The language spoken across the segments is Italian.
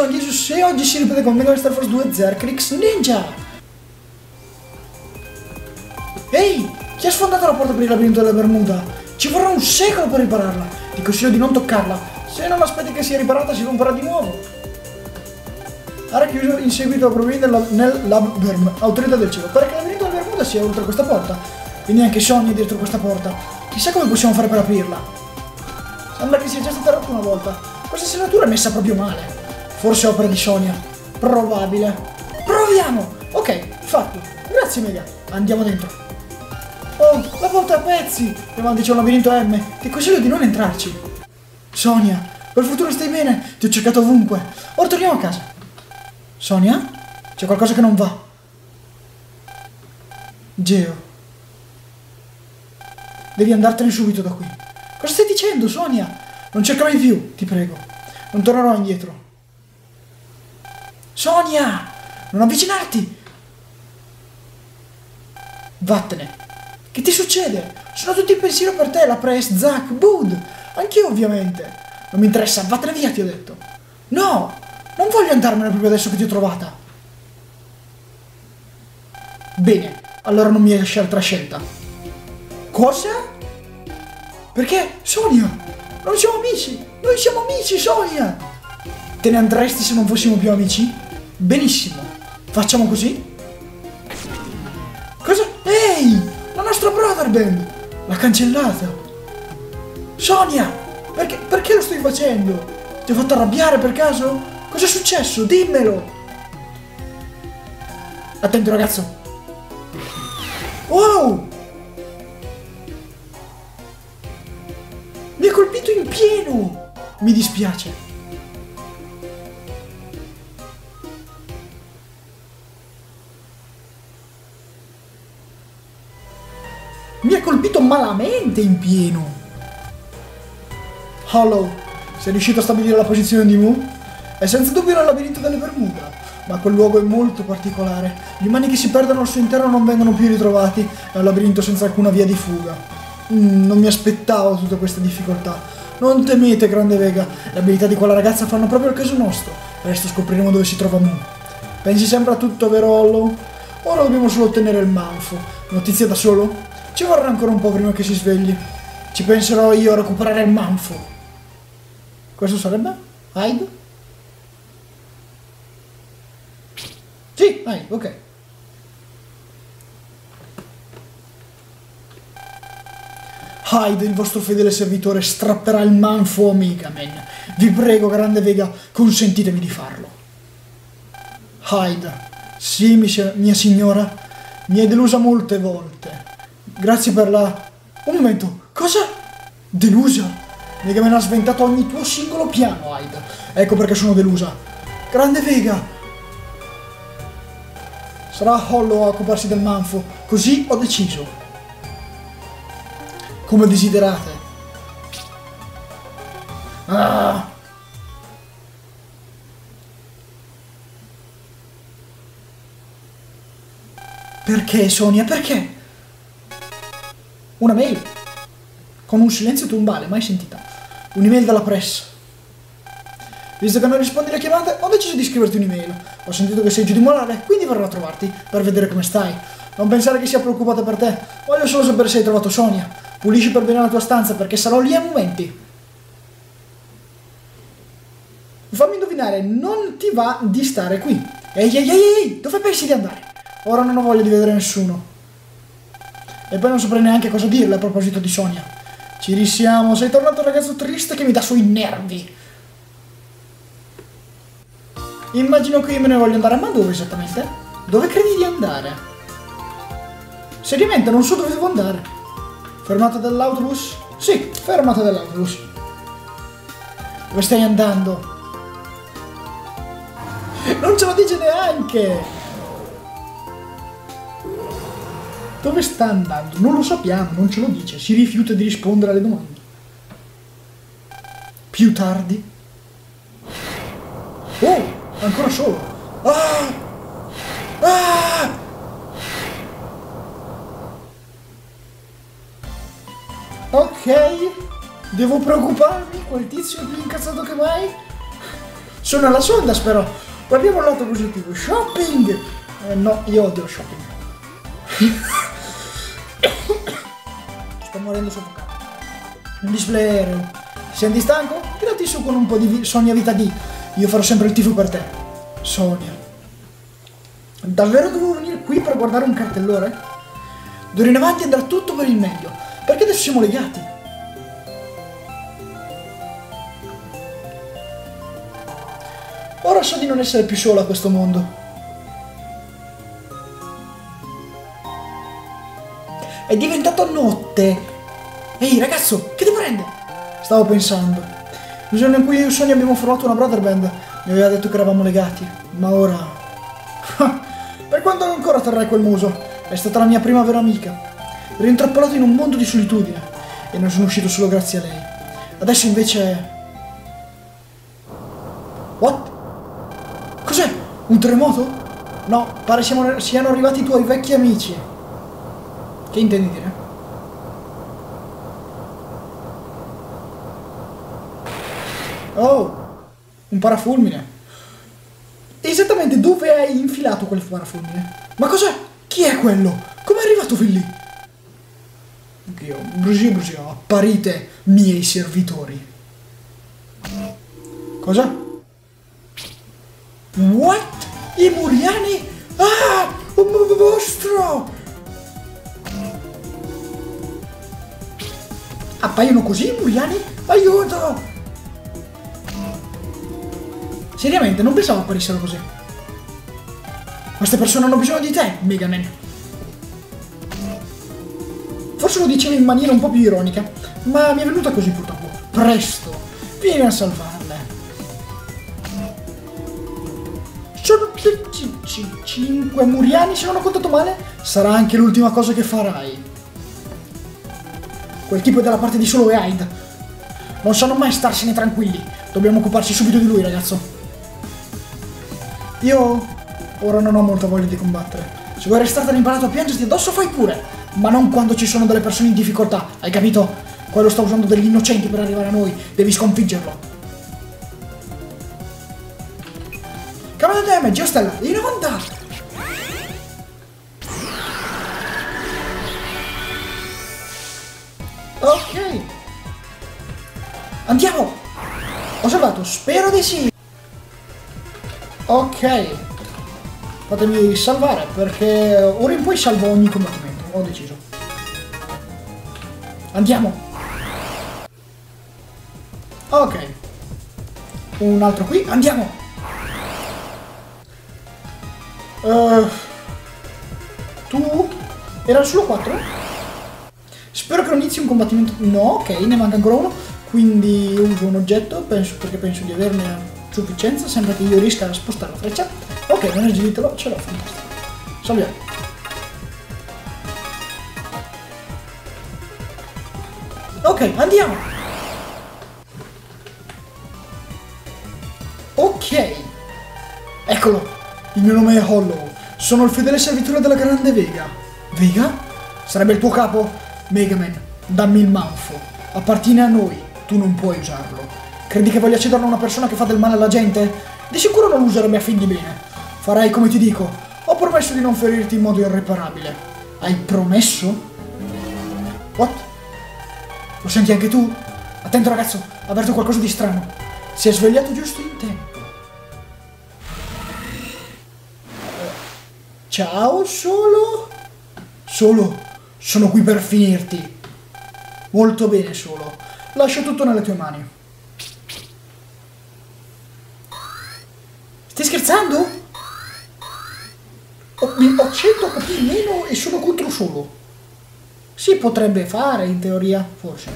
sono Jesus e oggi si ripete con Mega Man Star Force 2 Zerkrix Ninja! Ehi! Chi ha sfondato la porta per il labirinto della Bermuda? Ci vorrà un secolo per ripararla! Ti consiglio di non toccarla! Se non aspetti che sia riparata si romperà di nuovo! Ora chiuso in seguito a problemi nel, nel Lab Berm, autorità del cielo. Pare che il labirinto della Bermuda sia oltre questa porta. Quindi anche è dietro questa porta. Chissà come possiamo fare per aprirla. Sembra che sia già stata rotta una volta. Questa serratura è messa proprio male. Forse opera di Sonia. Probabile. Proviamo! Ok, fatto. Grazie Mega. Andiamo dentro. Oh, la porta a pezzi! Davanti c'è un labirinto M. Ti consiglio di non entrarci. Sonia, per fortuna stai bene. Ti ho cercato ovunque. Ora torniamo a casa. Sonia? C'è qualcosa che non va. Geo. Devi andartene subito da qui. Cosa stai dicendo, Sonia? Non cercami più, ti prego. Non tornerò indietro. Sonia! Non avvicinarti! Vattene. Che ti succede? Sono tutti in pensiero per te, la Press, Zack, Bud. Anch'io, ovviamente. Non mi interessa, vattene via, ti ho detto. No! Non voglio andarmene proprio adesso che ti ho trovata. Bene, allora non mi lasci altra scelta. Cosa? Perché? Sonia! Non siamo amici! Noi siamo amici, Sonia! Te ne andresti se non fossimo più amici? Benissimo. Facciamo così? Cosa? Ehi! La nostra brother band! L'ha cancellata! Sonia! Perché, perché lo stai facendo? Ti ho fatto arrabbiare per caso? Cosa è successo? Dimmelo! Attento ragazzo! Wow! Mi ha colpito in pieno! Mi dispiace. Mi ha colpito malamente in pieno. Hollow, sei riuscito a stabilire la posizione di Mu? È senza dubbio nel labirinto delle Bermuda, ma quel luogo è molto particolare. Gli umani che si perdono al suo interno non vengono più ritrovati, è un labirinto senza alcuna via di fuga. Mm, non mi aspettavo tutte queste difficoltà. Non temete, grande Vega, le abilità di quella ragazza fanno proprio il caso nostro. Presto scopriremo dove si trova Mu. Pensi sempre a tutto, vero Hollow? Ora dobbiamo solo ottenere il manfo. Notizie da solo? Ci vorrà ancora un po' prima che si svegli. Ci penserò io a recuperare il manfo. Questo sarebbe? Hyde? Sì, Hyde, ok. Hyde, il vostro fedele servitore, strapperà il manfo a Megaman. Vi prego, grande Vega, consentitemi di farlo. Hyde, sì, mia signora, mi hai delusa molte volte. Grazie per la... Un momento, cosa? Delusa? Megaman ha sventato ogni tuo singolo piano, Hyde. Ecco perché sono delusa. Grande Vega! Sarà Hollow a occuparsi del manfo, così ho deciso. Come desiderate. Ah! Perché, Sonia? Perché? Una mail. Con un silenzio tombale, mai sentita. Un'email dalla press. Visto che non rispondi alle chiamate, ho deciso di scriverti un'email. Ho sentito che sei giù di morale, quindi verrò a trovarti per vedere come stai. Non pensare che sia preoccupata per te. Voglio solo sapere se hai trovato Sonia. Pulisci per bene la tua stanza perché sarò lì a momenti. Fammi indovinare, non ti va di stare qui. Ehi, ehi, ehi, ehi, dove pensi di andare? Ora non ho voglia di vedere nessuno. E poi non saprei neanche cosa dirle a proposito di Sonia. Ci risiamo, sei tornato un ragazzo triste che mi dà sui nervi. Immagino che io me ne voglio andare, ma dove esattamente? Dove credi di andare? Seriamente, non so dove devo andare. Fermata dell'autobus? Sì, fermata dell'autobus. Dove stai andando? Non ce lo dice neanche! Dove sta andando? Non lo sappiamo, non ce lo dice. Si rifiuta di rispondere alle domande. Più tardi. Oh, ancora solo. Ah! Ah! Ok. Devo preoccuparmi? Quel tizio è più incazzato che mai? Sono alla sonda, spero. Guardiamo il lato positivo. Shopping! Eh, no, io odio shopping. Morendo soffocato. Un display aereo. Senti stanco? Tirati su con un po' di Sonia Vita D. Io farò sempre il tifo per te. Sonia. Davvero dovevo venire qui per guardare un cartellone? D'ora in avanti andrà tutto per il meglio. Perché adesso siamo legati. Ora so di non essere più solo a questo mondo. È diventato notte. Ehi ragazzo, che ti prende? Stavo pensando. Il giorno in cui io e Sonia abbiamo formato una brother band, mi aveva detto che eravamo legati. Ma ora... per quanto ancora terrai quel muso, è stata la mia prima vera amica. Ero intrappolato in un mondo di solitudine e ne sono uscito solo grazie a lei. Adesso invece... What? Cos'è? Un terremoto? No, pare siano arrivati i tuoi vecchi amici. Che intendi dire? Oh, un parafulmine. Esattamente dove hai infilato quel parafulmine? Ma cos'è? Chi è quello? Come è arrivato fin lì? Dio, brusio, brusio, apparite, miei servitori. Cosa? What? I muriani? Ah! Un mo- mostro! Appaiono così i muriani? Aiuto! Seriamente, non pensavo apparissero così. Queste persone hanno bisogno di te, Megaman. Forse lo dicevi in maniera un po' più ironica, ma mi è venuta così purtroppo. Presto, vieni a salvarle. Sono cinque muriani, se non ho contato male? Sarà anche l'ultima cosa che farai. Quel tipo è dalla parte di solo Hyde. Non sanno mai starsene tranquilli. Dobbiamo occuparci subito di lui, ragazzo. Io ora non ho molta voglia di combattere. Se vuoi restartene imparato a piangerti addosso, fai pure. Ma non quando ci sono delle persone in difficoltà, hai capito? Quello sta usando degli innocenti per arrivare a noi. Devi sconfiggerlo. Cambio damage, Stella, in onda! Ok. Andiamo! Ho salvato, spero di sì. Ok. Fatemi salvare perché ora in poi salvo ogni combattimento, ho deciso. Andiamo. Ok. Un altro qui, andiamo. Eh, tu? Erano solo quattro? Spero che non inizi un combattimento. No, ok, ne manca ancora uno. Quindi uso un oggetto, penso, perché penso di averne a sufficienza, sembra che io riesca a spostare la freccia. Ok, non gilitelo, ce l'ho, fantastico. Salviamo. Ok, andiamo! Ok! Eccolo! Il mio nome è Hollow. Sono il fedele servitore della grande Vega. Vega? Sarebbe il tuo capo? Megaman, dammi il manfo. Appartiene a noi, tu non puoi usarlo. Credi che voglia cederlo a una persona che fa del male alla gente? Di sicuro non lo userebbe a fin di bene. Farai come ti dico. Ho promesso di non ferirti in modo irreparabile. Hai promesso? What? Lo senti anche tu? Attento ragazzo, avverto qualcosa di strano. Si è svegliato giusto in tempo. Ciao, solo? Solo, sono qui per finirti. Molto bene, solo. Lascio tutto nelle tue mani. Stai scherzando? Ho, ho 100 HP in meno e sono contro solo. Si potrebbe fare, in teoria, forse.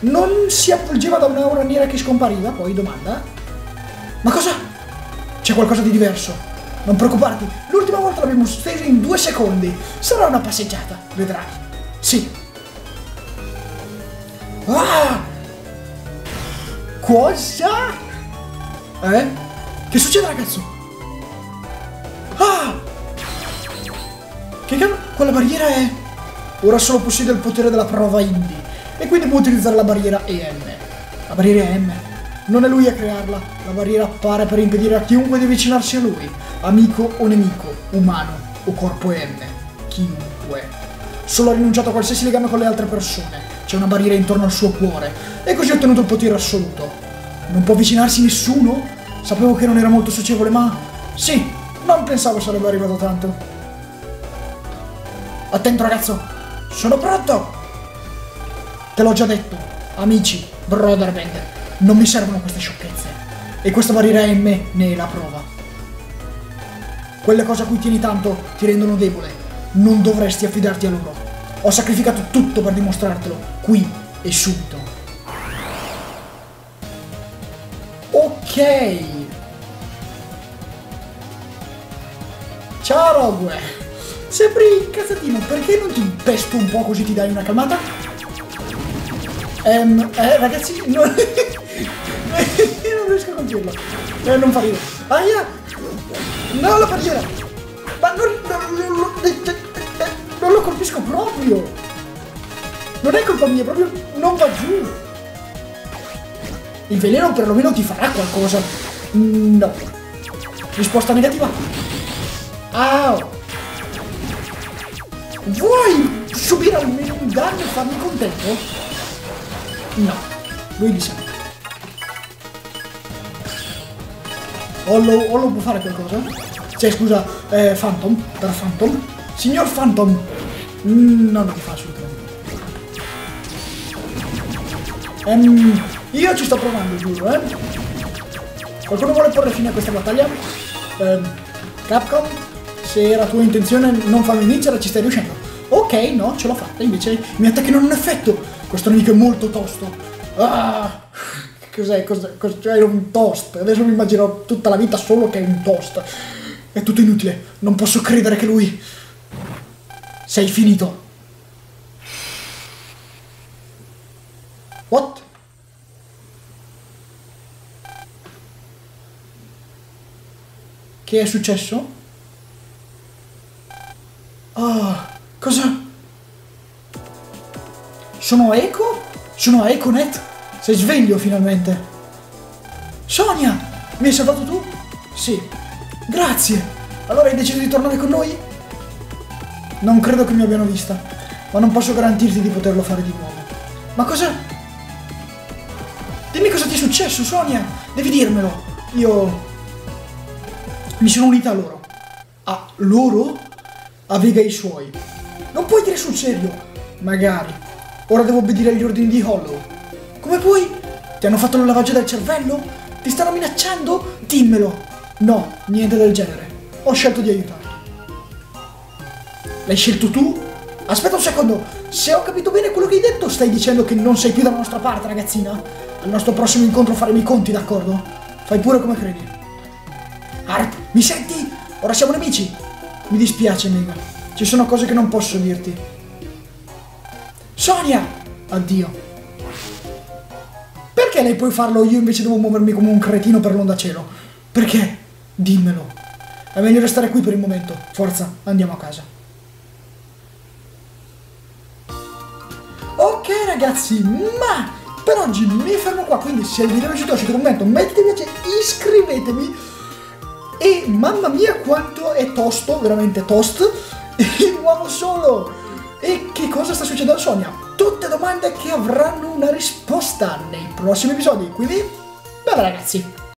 Non si avvolgeva da un'aura nera che scompariva, poi domanda. Ma cosa? C'è qualcosa di diverso. Non preoccuparti, l'ultima volta l'abbiamo steso in due secondi. Sarà una passeggiata, vedrai. Sì. Ah! Cosa? Eh? Che succede ragazzo? Ah! Che cavolo? Quella barriera è... Ora solo possiede il potere della prova indie. E quindi può utilizzare la barriera EM. La barriera EM Non è lui a crearla. La barriera appare per impedire a chiunque di avvicinarsi a lui. Amico o nemico, umano o corpo M. Chiunque. Solo ha rinunciato a qualsiasi legame con le altre persone. C'è una barriera intorno al suo cuore. E così ha ottenuto il potere assoluto. Non può avvicinarsi nessuno? Sapevo che non era molto socievole, ma... Sì, non pensavo sarebbe arrivato tanto. Attento ragazzo, sono pronto! Te l'ho già detto, amici, Brotherband, non mi servono queste sciocchezze. E questa barriera M ne è la prova. Quelle cose a cui tieni tanto ti rendono debole. Non dovresti affidarti a loro. Ho sacrificato tutto per dimostrartelo, qui e subito. Ok. Ciao Rogue. Sembri incazzatino, perché non ti pesto un po' così ti dai una calmata? Ehm, eh, ragazzi, non... Io non riesco a compirlo. Eh, non fa ridere. Aia! No, la barriera! Ma non, non, non, non, non lo colpisco proprio! Non è colpa mia, proprio non va giù! Il veleno perlomeno ti farà qualcosa. No. Risposta negativa. Au! Vuoi subire almeno un danno e farmi contento? No. Lui di sempre. Hollow, Hollow può fare qualcosa? Cioè, scusa, eh, Phantom, per Phantom. Signor Phantom! Mm, no, non ti fa assolutamente. Ehm, io ci sto provando, giuro, eh. Qualcuno vuole porre fine a questa battaglia? Ehm, Capcom, se era tua intenzione non farmi vincere, ci stai riuscendo. Ok, no, ce l'ho fatta, invece i miei attacchi non hanno effetto. Questo nemico è molto tosto. Ah, cos'è? Cos'è? Cos'è? Cioè, un toast. Adesso mi immagino tutta la vita solo che è un toast. È tutto inutile. Non posso credere che lui... Sei finito. What? Che è successo? Sono Eco? Sono Econet? Sei sveglio finalmente. Sonia! Mi hai salvato tu? Sì. Grazie. Allora hai deciso di tornare con noi? Non credo che mi abbiano vista, ma non posso garantirti di poterlo fare di nuovo. Ma cosa? Dimmi cosa ti è successo, Sonia! Devi dirmelo! Io... Mi sono unita a loro. A loro? A Vega e i suoi. Non puoi dire sul serio! Magari. Ora devo obbedire agli ordini di Hollow. Come puoi? Ti hanno fatto il lavaggio del cervello? Ti stanno minacciando? Dimmelo! No, niente del genere. Ho scelto di aiutarti. L'hai scelto tu? Aspetta un secondo, se ho capito bene quello che hai detto, stai dicendo che non sei più dalla nostra parte, ragazzina? Al nostro prossimo incontro faremo i conti, d'accordo? Fai pure come credi. Harp, mi senti? Ora siamo nemici. Mi dispiace, Mega. Ci sono cose che non posso dirti. Sonia! Addio. Perché lei puoi farlo io invece devo muovermi come un cretino per l'onda cielo? Perché? Dimmelo. È meglio restare qui per il momento. Forza, andiamo a casa. Ok ragazzi, ma per oggi mi fermo qua, quindi se il video vi è piaciuto lasciate un commento, mettete piace, iscrivetevi e mamma mia quanto è tosto, veramente toast, il uomo solo! E che cosa sta succedendo a Sonia? Tutte domande che avranno una risposta nei prossimi episodi, quindi bella ragazzi!